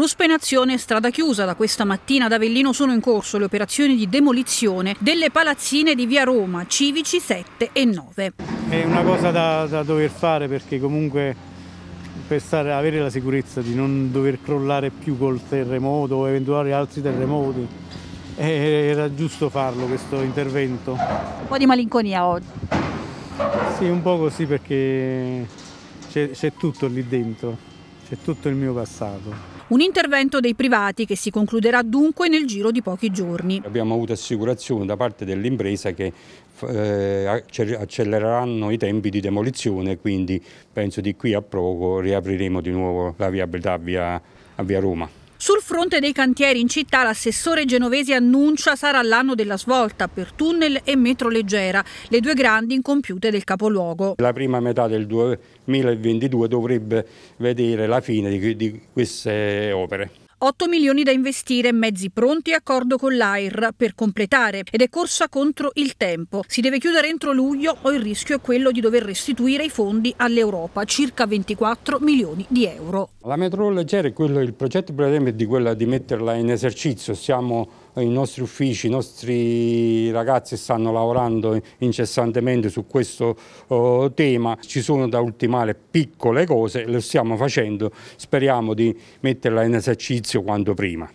Ruspa in azione, strada chiusa. Da questa mattina ad Avellino sono in corso le operazioni di demolizione delle palazzine di via Roma, civici 7 e 9. È una cosa da, da dover fare perché comunque per stare, avere la sicurezza di non dover crollare più col terremoto o eventuali altri terremoti era giusto farlo questo intervento. Un po' di malinconia oggi. Sì, un po' così perché c'è tutto lì dentro, c'è tutto il mio passato. Un intervento dei privati che si concluderà dunque nel giro di pochi giorni. Abbiamo avuto assicurazione da parte dell'impresa che eh, accelereranno i tempi di demolizione, quindi penso di qui a poco riapriremo di nuovo la viabilità via, a via Roma. Sul fronte dei cantieri in città l'assessore genovese annuncia sarà l'anno della svolta per tunnel e metro leggera, le due grandi incompiute del capoluogo. La prima metà del 2022 dovrebbe vedere la fine di, di queste opere. 8 milioni da investire, mezzi pronti e accordo con l'AIR per completare ed è corsa contro il tempo. Si deve chiudere entro luglio o il rischio è quello di dover restituire i fondi all'Europa, circa 24 milioni di euro. La metro leggera, quello, il progetto è di quella di metterla in esercizio, siamo i nostri uffici, i nostri ragazzi stanno lavorando incessantemente su questo uh, tema, ci sono da ultimare piccole cose, lo stiamo facendo, speriamo di metterla in esercizio quanto prima.